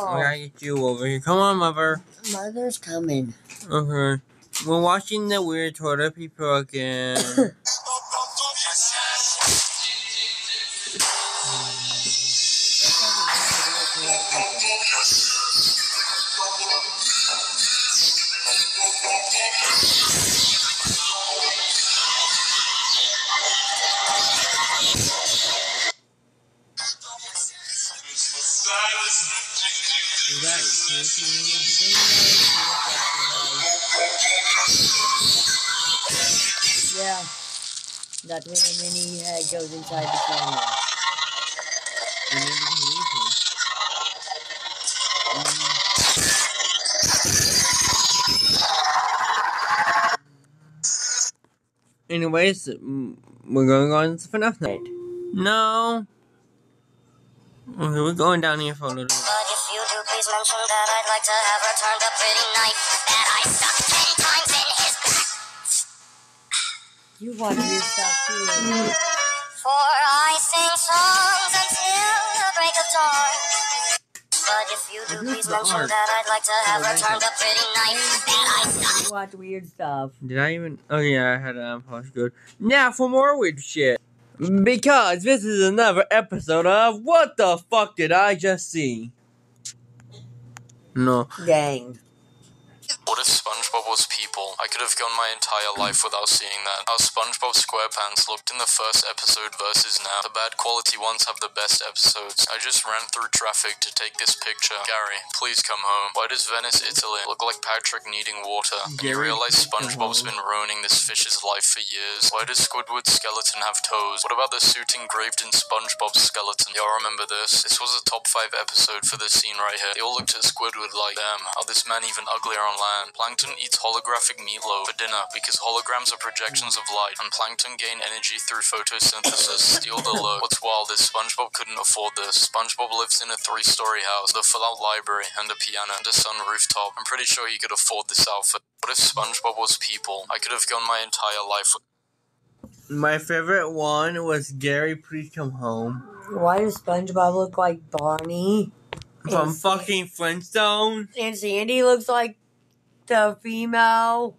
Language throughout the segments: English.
I gotta get you over here. Come on, mother. Mother's coming. Okay. We're watching the weird toilet people again. goes inside the camera. And then we can leave him. Anyways, mm, we're going on to FNAF night. No. Okay, we're going down here for a little bit. But if you do, please mention that I'd like to have returned a pretty knife that I stuck ten times in his back. You watch your stuff too. For I sing songs until the break of dawn. But if you do, please mention art? that I'd like to have Oh, that's returned it. a pretty knife I watch weird stuff. Did I even? Oh yeah, I had um, oh, an unpaused good. Now for more weird shit. Because this is another episode of What the fuck did I just see? No. Dang. What if SpongeBob was people? I could have gone my entire life without seeing that. How SpongeBob SquarePants looked in the first episode versus now. The bad quality ones have the best episodes. I just ran through traffic to take this picture. Gary, please come home. Why does Venice, Italy look like Patrick needing water? And you Gary, realize please come SpongeBob's been ruining this fish's life for years. Why does Squidward's skeleton have toes? What about the suit engraved in SpongeBob's skeleton? Y'all remember this? This was a top 5 episode for this scene right here. They all looked at Squidward like, damn, how this man even uglier on land. Plankton eats holographic meatloaf for dinner because holograms are projections of light, and Plankton gain energy through photosynthesis. Steal the look. What's wild is SpongeBob couldn't afford this. SpongeBob lives in a three-story house with a full-out library and a piano and a sun rooftop. I'm pretty sure he could afford this outfit. What if SpongeBob was people? I could have gone my entire life with My favorite one was Gary, please come home. Why does SpongeBob look like Barney? From Yes. fucking Flintstone. And Sandy looks like the female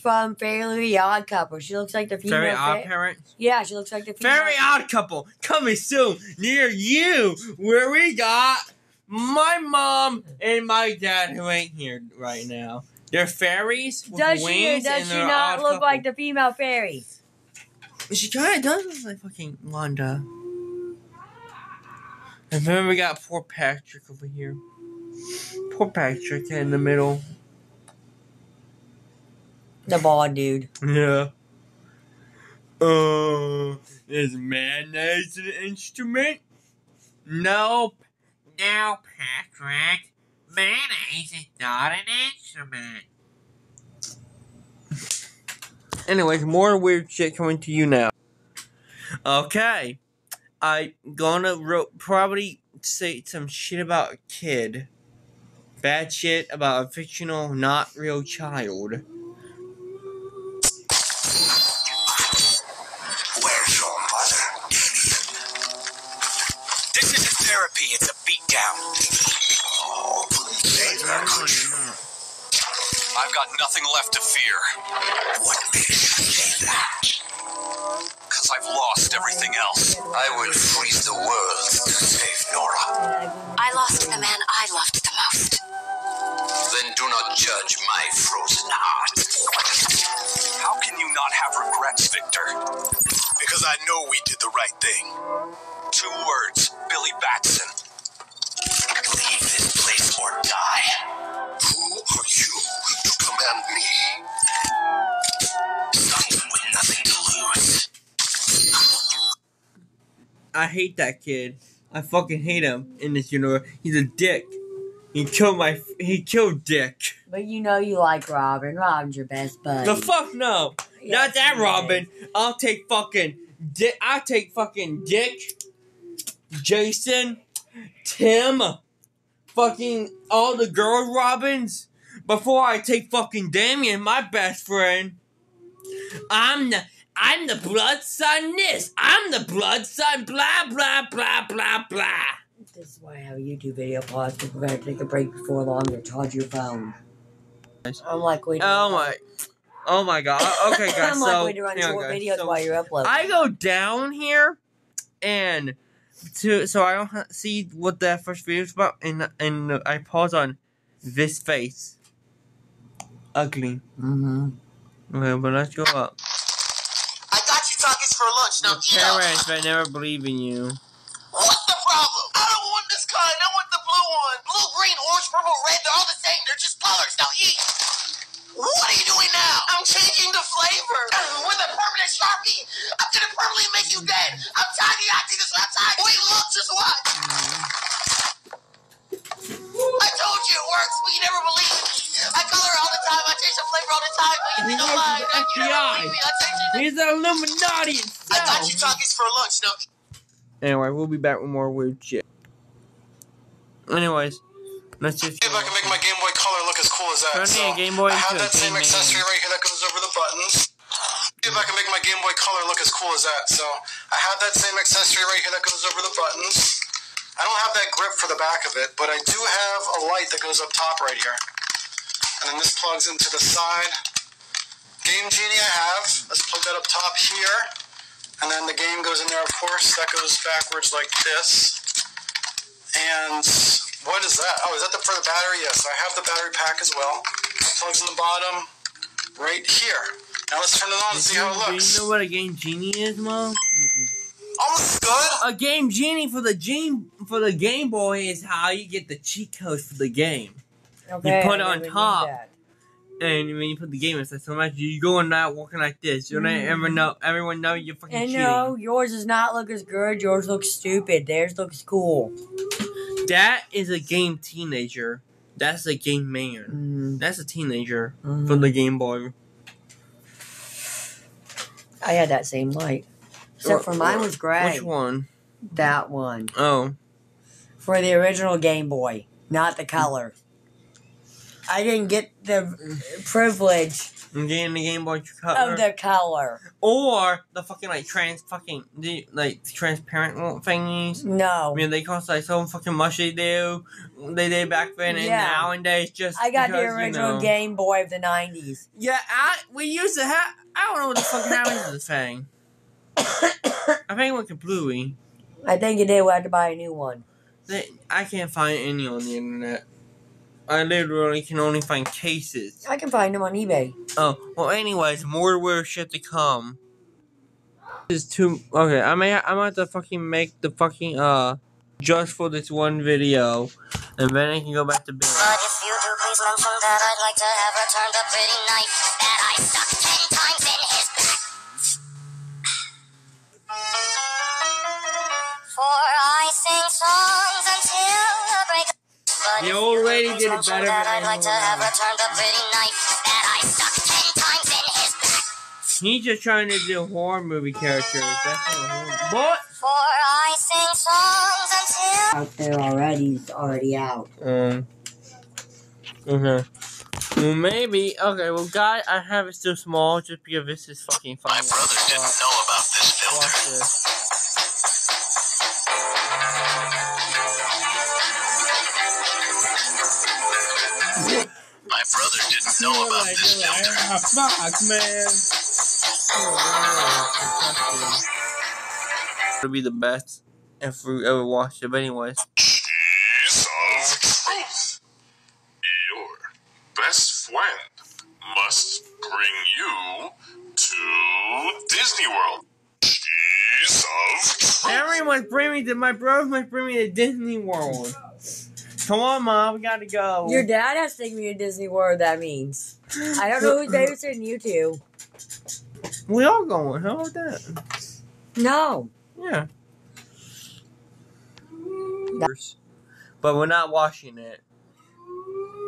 from Fairly Odd Couple. She looks like the female. Very odd parents. Yeah, she looks like the female. Very odd couple coming soon near you, where we got my mom and my dad who ain't here right now. They're fairies with Does she wings, and does she not look couple. like the female fairy? She kind of does look like fucking Wanda. And then we got poor Patrick over here. Poor Patrick in the middle. The bald dude. Yeah. Uh, is mayonnaise an instrument? Nope. No, Patrick. Mayonnaise is not an instrument. Anyways, more weird shit coming to you now. Okay. I gonna ro- probably say some shit about a kid. Bad shit about a fictional, not real child. Nothing left to fear. What makes you say that? Because I've lost everything else. I will freeze the world to save Nora. I lost the man I loved the most. Then do not judge my frozen heart. How can you not have regrets, Victor? Because I know we did the right thing. Two words, Billy Batson. I hate that kid. I fucking hate him in this universe. He's a dick. He killed my. He killed Dick. But you know you like Robin. Robin's your best buddy. The fuck no. Yes, Not that Robin. I'll take fucking Dick. I'll take fucking Dick, Jason, Tim, fucking all the girl Robins before I take fucking Damian, my best friend. I'm the. I'm the blood son this. I'm the blood son blah blah blah blah blah. This is why I have a YouTube video pause because we're gonna take a break before long or charge your phone. I'm like waiting. Oh my, oh my god. Okay, guys. I'm like so, waiting to run short guys. videos So, while you're uploading. I go down here, and to so I don't see what that first video is about, and and I pause on this face. Ugly. mm-hmm. Okay, but let's go up. Lunch. Now Your eat up. parents may never believe in you. What's the problem? I don't want this kind. I want the blue one. Blue, green, orange, purple, red. They're all the same. They're just colors. Now eat. What are you doing now? I'm changing the flavor I changed it. He's the Illuminati I got you itself. talkies for lunch. Now Anyway, we'll be back with more weird shit. Anyways, let's just. See if I can make my Game Boy Color look as cool as that. Turn So, your Game Boy I have that same accessory right here that goes over the buttons. See if I can make my Game Boy Color look as cool as that. So I have that same accessory right here that goes over the buttons. I don't have that grip for the back of it, but I do have a light that goes up top right here. And then this plugs into the side. Game Genie I have. Let's plug that up top here. And then the game goes in there, of course. That goes backwards like this. And what is that? Oh, is that the, for the battery? Yes, I have the battery pack as well. It plugs in the bottom right here. Now let's turn it on and see how it looks. Do you know what a game genie is, Mom? Almost good. A game genie for the game for the Game Boy is how you get the cheat codes for the game. Okay, put it I on never knew top. And when you put the game inside, so much you going out walking like this. You don't ever know. Everyone know you're fucking And cheating. no, yours does not look as good. Yours looks stupid. Theirs looks cool. That is a game teenager. That's a game man. Mm, That's a teenager mhm. for the Game Boy. I had that same light. Except for mine was gray. Which one? That one. Oh, For the original Game Boy, not the color. I didn't get the privilege I'm getting the Game Boy Color. of the color. or the fucking like trans fucking the like transparent thingies. No. I mean, they cost like so fucking much they do. They did back then, and Yeah. nowadays just I got the because, you original know- Game Boy of the 90s. Yeah, I we used to have. I don't know what the fuck happened to the thing. I think it went to Bluey. I think it did. We had to buy a new one. They, I can't find any on the internet. I literally can only find cases. I can find them on eBay. Oh well. Anyways, more weird shit to come. This is too okay. I may. I'm gonna have to fucking make the fucking uh just for this one video, and then I can go back to bed. But if you do, please mention that I'd like to have returned a pretty knife that I stuck ten times in The old lady did it better that than I'd like to have else. returned a pretty knife that I stuck ten times in his back. He's just trying to do horror movie characters. That's not horror. What? For I sing songs until. Out there already. It's already out. Um. Okay. Well, maybe. Okay. Well, guy, I have it still small just because this is fucking fun. My brother didn't know about this filter. Watch this. My brother didn't know about this filter. Ah, fuck, man. It'll be the best if we ever watched it. But anyways, Piece of truth. Your best friend must bring you to Disney World. Piece of truth. everyone's bringing me to my brothers must bring me to Disney World. Come on, mom, we gotta go. Your dad has to take me to Disney World, that means. I don't know who's babysitting you two. we all going. How about that? No. Yeah. But we're not watching it.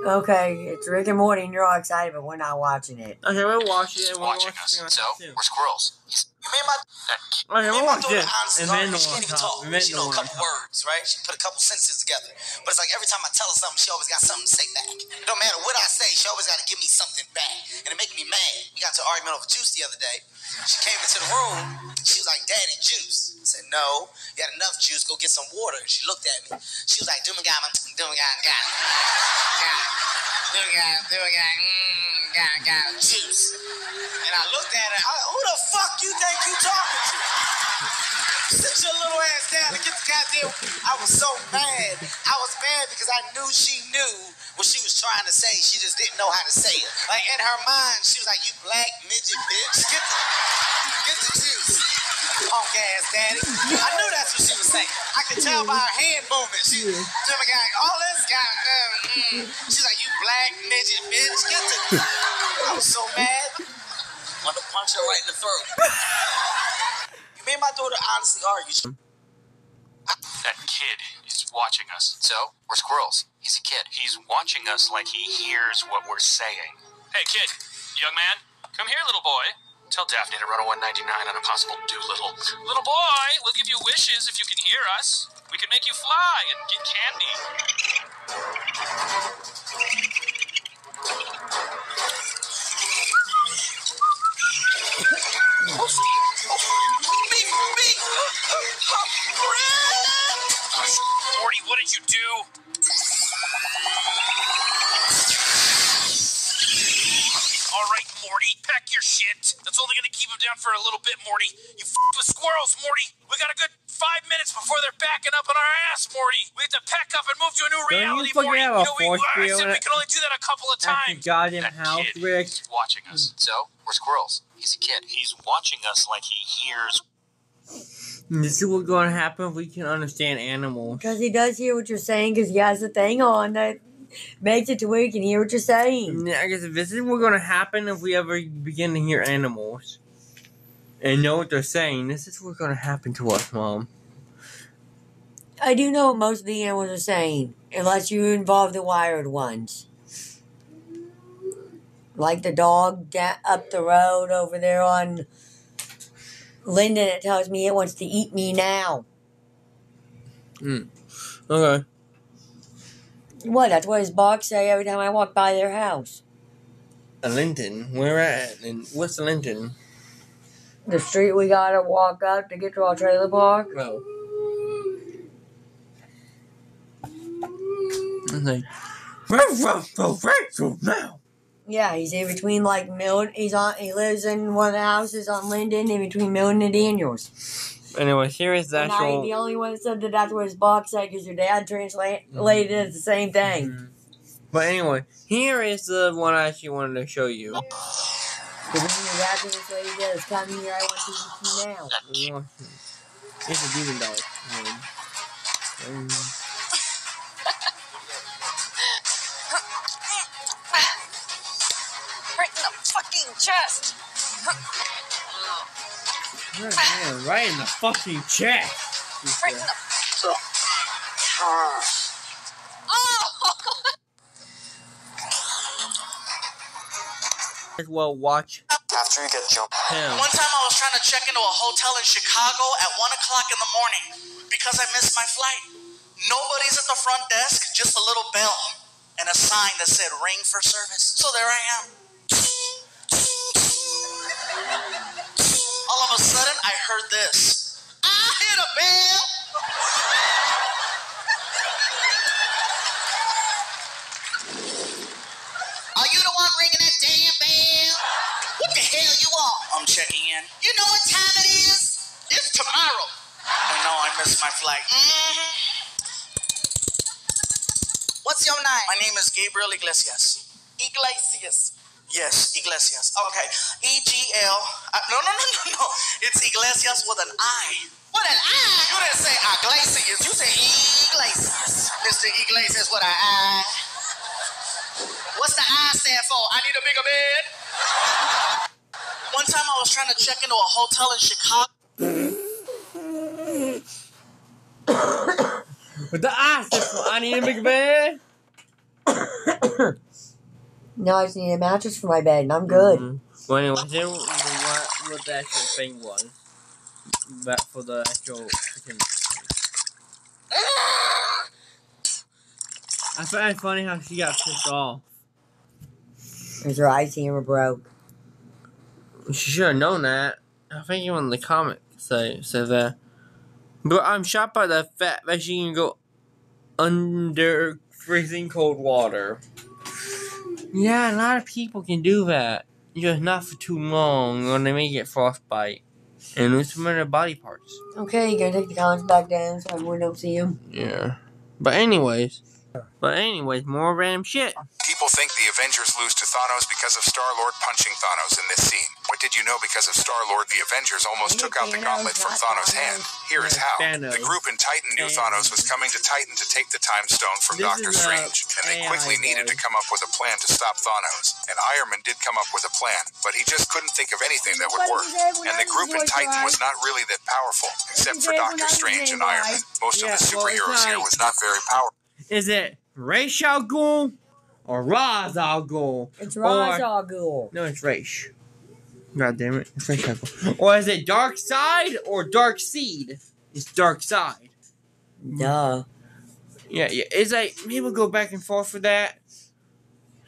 Okay, it's Rick and Morty and you're all excited, but we're not watching it. Okay, we're watch it. we'll Watching watch us. it So, we're squirrels. Me and my Okay, we'll watch this. honestly, And then she can't even talk. And then She know a couple words, right? She put a couple sentences together. But it's like every time I tell her something, she always got something to say back. It don't matter what I say, she always got to give me something back. And it make me mad. We got into an argument over juice the other day. She came into the room. She was like, Daddy, juice. I said, No, you had enough juice. Go get some water. And she looked at me. She was like, Doomagama, Doomagama, Doomagama, Doomagama, Doomagama, juice. And I looked at her. I, Who the fuck you think you talking to? Sit your little ass down and get the goddamn. I was so mad. I was mad because I knew she knew what she was trying to say. She just didn't know how to say it. Like in her mind, she was like, "You black midget bitch, get the get the juice." Punk ass daddy. I knew that's what she was saying. I could tell by her hand movement. She was doing guy, all this guy. Mm, mm. She's like, "You black midget bitch, get the." I was so mad. Want to punch her right in the throat. you and my daughter honestly argue. That kid is watching us. So, we're squirrels. He's a kid. He's watching us like he hears what we're saying. Hey, kid, young man, come here, little boy. Tell Daphne to run a 199 on a possible Doolittle. Little boy, we'll give you wishes if you can hear us. We can make you fly and get candy. Morty, what did you do? All right, Morty, pack your shit. That's only gonna keep him down for a little bit, Morty. You f- with squirrels, Morty. We got a good five minutes before they're backing up on our ass, Morty. We have to pack up and move to a new Don't reality, fucking Morty. have a You know, we, I said we can only do that a couple of times. goddamn That house, kid Rick. watching us. So, we're squirrels. He's a kid. He's watching us like he hears. This is what's going to happen if we can understand animals. Because he does hear what you're saying because he has a thing on that makes it to where he can hear what you're saying. Yeah, I guess if this is what's going to happen if we ever begin to hear animals and know what they're saying. This is what's going to happen to us, Mom. I do know what most of the animals are saying, unless you involve the wired ones. Like the dog up the road over there on Linden, it tells me it wants to eat me now. Hmm. Okay. What? That's what his barks say every time I walk by their house. A Linton. Where at? And what's a Linton? The street we gotta walk up to get to our trailer park. Oh. I'm like, ruff, ruff, ruff, ruff, now. Yeah, he's in between like Milton. He's on. He lives in one of the houses on Linden, in between Milton and Daniels. Anyway, here is the And I ain't the only one that said that that's what his box said because your dad translated it as the same thing. Mhm. But anyway, here is the one I actually wanted to show you. Because when your dad translated it as come here, I want to you now. It's a demon dog. Um, chest. God damn, right in the fucking chest. she Right in said. the. Oh! Well, watch After you get jumped. him. One time I was trying to check into a hotel in Chicago at 1 o'clock in the morning because I missed my flight. Nobody's at the front desk, just a little bell and a sign that said ring for service. So there I am. Heard this. I hit a bell. Are you the one ringing that damn bell? What the hell you want? I'm checking in. You know what time it is? It's tomorrow. I know I missed my flight. Mm-hmm. What's your name? My name is Gabriel Iglesias. Iglesias. Yes, Iglesias. Okay. E G L. Uh, no, no, no, no, no. It's Iglesias with an I. What an I? You didn't say Iglesias. You said Iglesias. Mr. Iglesias with an eye. What's the I stand for? I need a bigger bed. One time I was trying to check into a hotel in Chicago. With the eyes, I need a big bed. Now I just need a mattress for my bed, and I'm good. Mhm. Well, anyway, here, what, what the actual thing was. But for the actual freaking. I find it funny how she got pissed off. Because her ice hammer broke. She should have known that. I think even the comic say said that. But I'm shocked by the fact that she can go under freezing cold water. Yeah, a lot of people can do that. Just not for too long, or they may get frostbite and lose some of their body parts. Okay, you gonna take the comments back down so everyone don't see them? Yeah. But anyways, but anyways, more random shit. People think the Avengers lose to Thanos because of Star Lord punching Thanos in this scene. What did you know because of Star Lord, the Avengers almost took out the gauntlet from Thanos' Thanos. hand? Here is how. The group in Titan knew Thanos was coming to Titan to take the Time Stone from Doctor Strange, and they quickly needed to come up with a plan to stop Thanos. And Iron Man did come up with a plan, but he just couldn't think of anything that would work. And the group in Titan was not really that powerful, except for Doctor Strange and Iron Man. Most of the superheroes here was not very powerful. Is it Ra's al Ghul or Ra's al Ghul? It's Or- Ra's al Ghul. No, it's Raish. God damn it. It's Ra's al Ghul. Or is it Dark Side or Dark Seed? It's Dark Side. Duh. Yeah, yeah. It's like people go back and forth for that.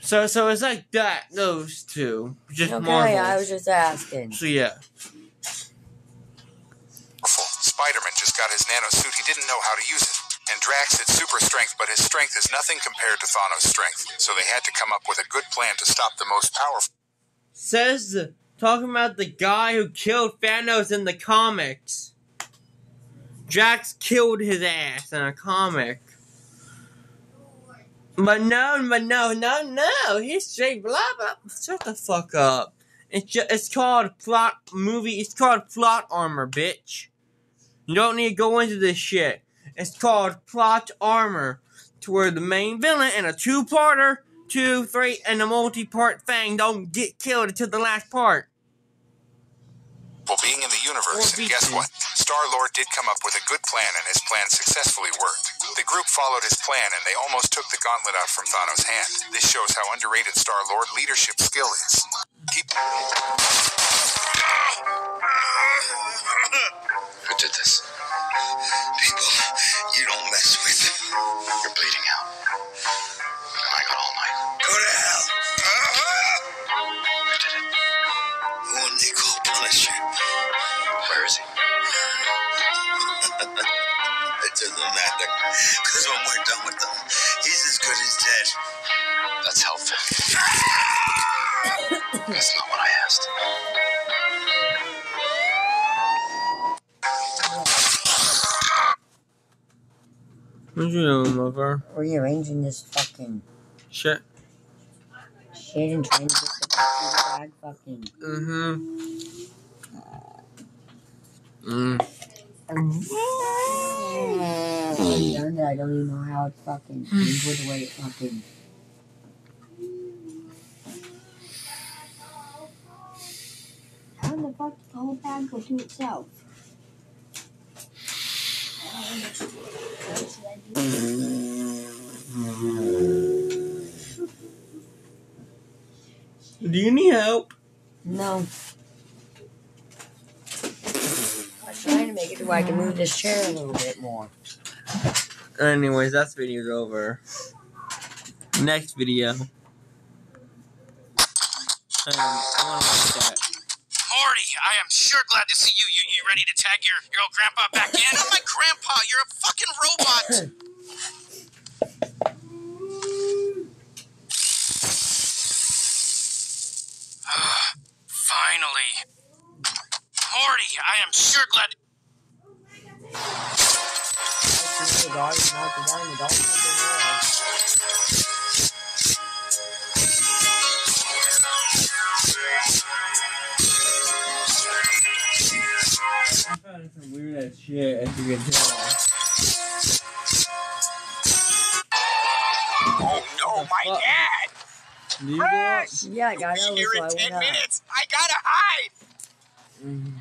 So so it's like that, those two. Just Okay, Marvel. I was just asking. So yeah. Spider-Man just got his nano suit. He didn't know how to use it. And Drax had super strength, but his strength is nothing compared to Thanos' strength. So they had to come up with a good plan to stop the most powerful. Says talking about the guy who killed Thanos in the comics. Drax killed his ass in a comic. But no, but no, no, no. He's straight blah blah. Shut the fuck up. It's just, it's called plot movie. It's called plot armor, bitch. You don't need to go into this shit. It's called plot armor, to where the main villain in a two-parter, two, three, and a multi-part thing don't get killed until the last part. Well, being in the universe. And guess what? Star-Lord did come up with a good plan, and his plan successfully worked. The group followed his plan, and they almost took the gauntlet out from Thanos' hand. This shows how underrated Star-Lord leadership skill is. Keep Who did this? People you don't mess with. You're bleeding out. And I got all night. Go to hell. Who did it? The one they call Punisher. Where is he? it doesn't matter. Because when we're done with him, he's as good as dead. That's helpful. That's not what I asked. What you doing, mother? Rearranging this fucking Shit. shit and trying to get the fucking bag fucking. Mm-hmm. Mm. I've done that. I don't even know how it fucking ends with the way it fucking. How the fuck did the whole bag go to itself? Do you need help? No. I'm trying to make it so I can move this chair a little bit more. Anyways, that's video's over. Next video. Um, I wanna watch that. Morty, I am sure glad to see you. You, you ready to tag your, your old grandpa back in? Not my grandpa. You're a fucking robot. Finally. Morty, I am sure glad. The some shit, as you can tell. Oh no, my dad! You? Yeah, I got Be over, here so in I ten minutes. I gotta hide. Mhm.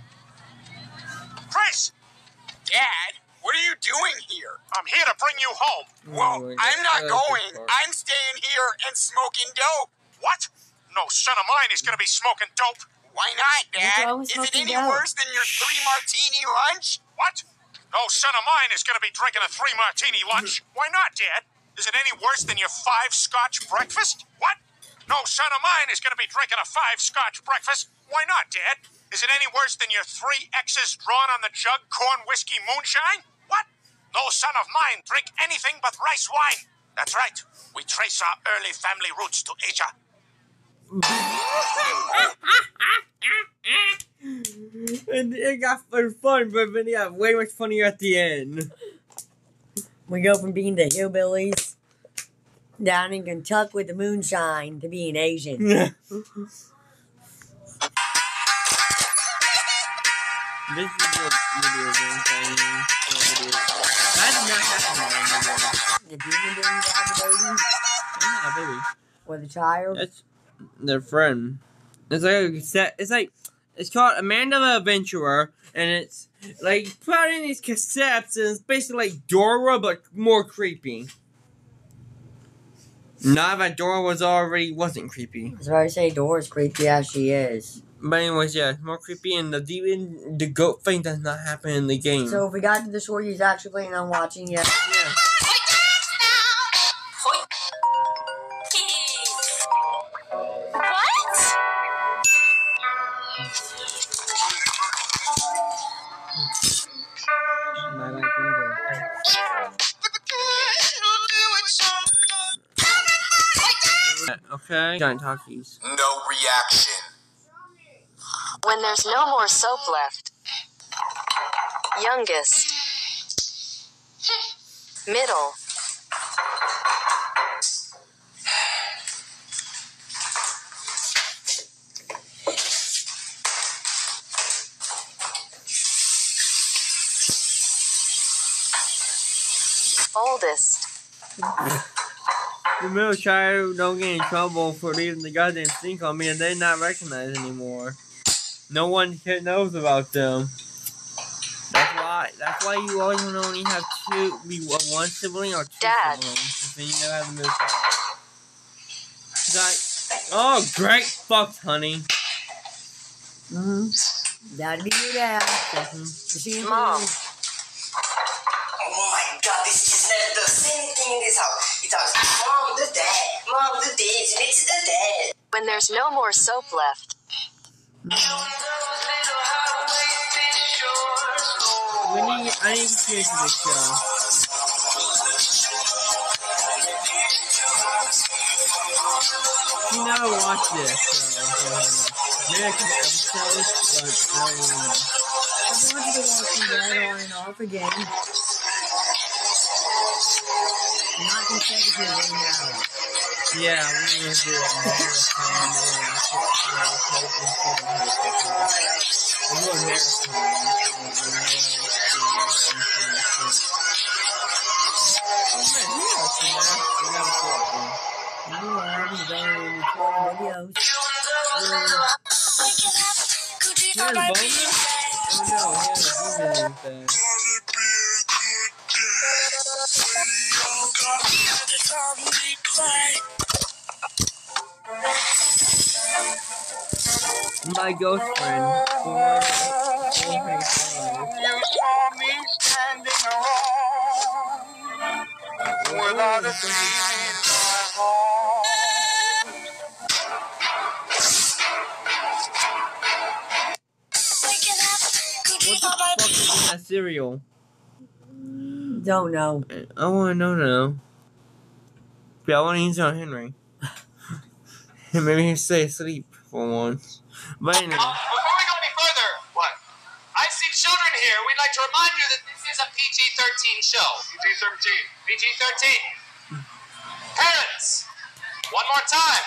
Chris, Dad, what are you doing here? I'm here to bring you home. Well, my I'm not going. I'm staying here and smoking dope. What? No son of mine is gonna be smoking dope. Why not, Dad? Is it any dope? worse than your three martini lunch? What? No son of mine is going to be drinking a three martini lunch. Mm-hmm. Why not, Dad? Is it any worse than your five scotch breakfast? What? No son of mine is going to be drinking a five scotch breakfast. Why not, Dad? Is it any worse than your three X's drawn on the jug corn whiskey moonshine? What? No son of mine drink anything but rice wine. That's right. We trace our early family roots to Asia. And it got fun, fun, but then it got way much funnier at the end. We go from being the hillbillies down in Kentucky with the moonshine to being Asian. this is what video game thing. That did not happen The demon didn't have the baby Yeah, baby. or the child. That's their friend. It's like a cassette. It's like it's called Amanda the Adventurer, and it's like put in these cassettes, and it's basically like Dora but more creepy. Not that Dora was already wasn't creepy, That's why I say Dora's creepy as she is. but anyways, yeah, it's more creepy, and the demon, the goat thing does not happen in the game. So if we got to the shore he's actually planning on watching yet. yeah. Giant talkies. No reaction. When there's no more soap left. Youngest. Middle. Oldest. The middle child don't get in trouble for leaving the goddamn stink on me and they're not recognized anymore. No one knows about them. That's why that's why you always want to only have two be one one sibling or two Dad. siblings. 'cause Then you never have the middle child. 'Cause I- oh great fucked honey. Mm-hmm. That'd be your dad. Mhm. See, Mom. The this, and it's the dad. When there's no more soap left. We need I need to get this show. You never watched this, so American episodes, but I don't know. I wanted to watch some dad on and off again. Not consecutively now. Yeah, we're gonna do a marathon and shit, you know, hope and shit and hope and shit. We'll do a marathon and shit, and we'll, uh, do some shit and shit. Oh man, who else in there? We got a four, My ghost friend. Four, four, five, five. You saw me standing alone without a dream in my heart. What the fuck is that cereal? Don't know. I wanna know now. Yeah, I wanna use it on Henry. Maybe he'll stay asleep for once. But anyway. Before we go any further, what? I see children here. We'd like to remind you that this is a PG-13 show. PG-13. PG-13. Parents, one more time.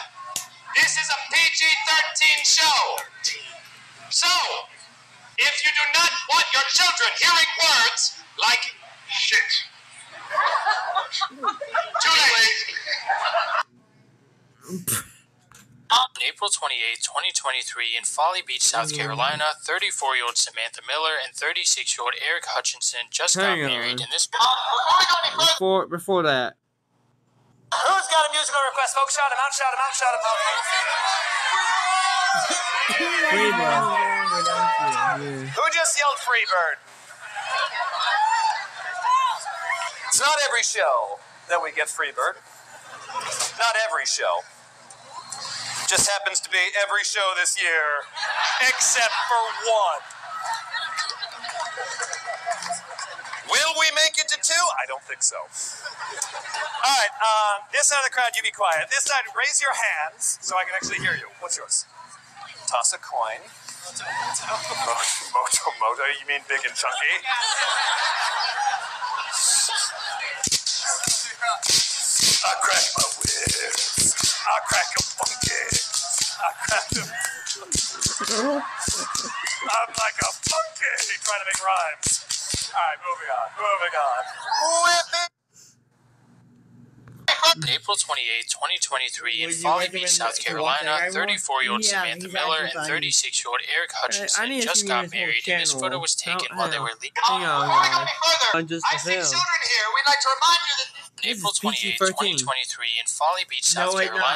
This is a PG-13 show. So, if you do not want your children hearing words like shit. Too late. On April 28, 2023, in Folly Beach, South Carolina, 34 year old Samantha Miller and 36 year old Eric Hutchinson just got Hang married in this. Before we go any further, Before before that. who's got a musical request? Folks, shout 'em out, shout 'em out, shout 'em out. Who just yelled Freebird? It's not every show that we get Freebird. Not every show. Just happens to be every show this year, except for one. Will we make it to two? I don't think so. All right, um, this side of the crowd, you be quiet. This side, raise your hands so I can actually hear you. What's yours? Toss a coin. Moto, moto, moto, you mean big and chunky? I crack my whips. I crack 'em funky. I crack 'em. I'm like a funky trying to make rhymes. All right, moving on. Moving on. On April 28, 2023, in Folly Beach, South Carolina, 34 year old Yeah, Samantha Miller and 36 year old Eric I Hutchinson need just got married, and this photo was taken Hang while they were leaving. Hang on, oh, guys. I'm just a. Children here, we'd like to remind you that April 28, 2023, in Folly Beach, No, South wait, no. Carolina.